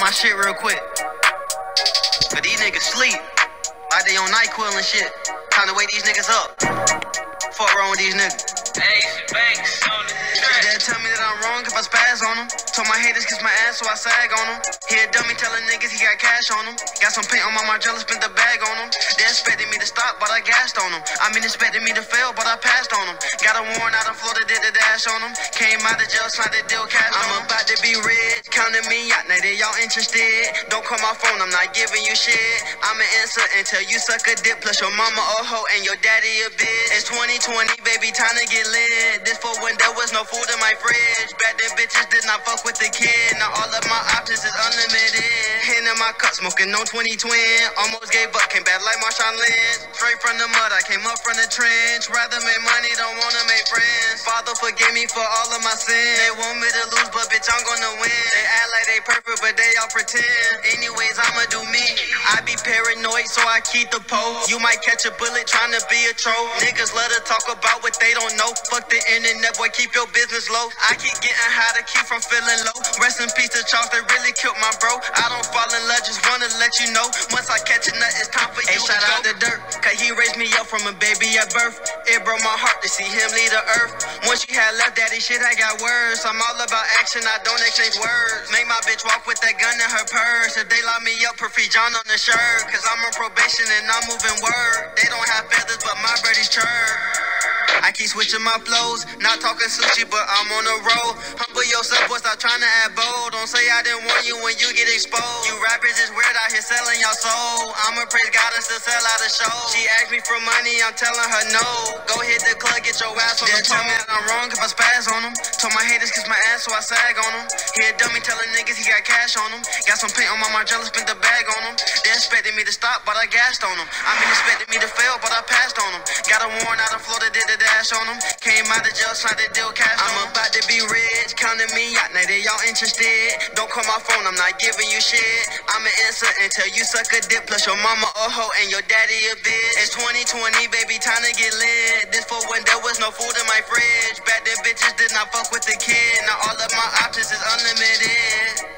my shit real quick. But these niggas sleep. Like they on NyQuil and shit. Time to wake these niggas up. Fuck wrong with these niggas. Ace Banks on the. Dad tell me that I'm wrong if I spaz on them. Told my haters kiss my ass so I sag on them. He a dummy telling niggas he got cash on him. Got some paint on my Margiela, spent the bag on him. They expected me to stop, but I gassed on them. I mean, expected me to fail, but I passed on them. Got a warrant out of Florida, did the dash on them. Came out of jail, signed the deal cash I'm about to interested. Don't call my phone, I'm not giving you shit. I'ma answer until you suck a dip. Plus your mama a hoe and your daddy a bitch. It's 2020, baby, time to get lit. This for when there was no food in my fridge. Back then bitches did not fuck with the kid. Now all of my options is unlimited. Hand in my cup, smoking on 20 twin. Almost gave up, came back like Marshawn Lynch. Straight from the mud, I came up from the trench. Rather make money, don't wanna make friends. Father forgive me for all of my sins. They want me to lose, but Anyways, I'ma do me. I be paranoid, so I keep the pose. You might catch a bullet trying to be a troll. Niggas love to talk about what they don't know. Fuck the internet, boy, keep your business low. I keep getting high to keep from feeling low. Rest in peace to Charles, they really killed my bro. I don't fall in love, just wanna let you know. Once I catch a nut, it's time for you shout to out the dirt, cause he raised me up from a baby at birth. It broke my heart to see him leave the earth. Once you had left daddy shit, I got worse. I'm all about action, I don't exchange words. Make my bitch walk with that gun in her purse. If they lock me up, put free John on the shirt. Cause I'm on probation and I'm moving word. They don't have feathers, but my birdies chirp. I keep switching my flows, not talking sushi, but I'm on the road. Humble yourself, boy, stop trying to add bold. I didn't want you when you get exposed. You rappers is weird out here selling your soul. I'ma praise God and still sell out a show. She asked me for money, I'm telling her no. Go hit the club, get your ass on the tell me that I'm wrong if I spaz on them. Told my haters kiss my ass, so I sag on them. He a dummy telling niggas he got cash on him. Got some paint on my Margiela, spent the bag on him. They expected me to stop, but I gassed on them. I mean, expected me to fail, but I passed on them. Got a warrant out of Florida, did the dash on them. Came out of jail, signed the deal cash I'm about to be rich, counting me. Now they y'all interested. Don't call my phone, I'm not giving you shit. I'ma answer until you suck a dip. Plus your mama a hoe and your daddy a bitch. It's 2020, baby, time to get lit. This for when there was no food in my fridge. Back then bitches did not fuck with the kid. Now all of my options is unlimited.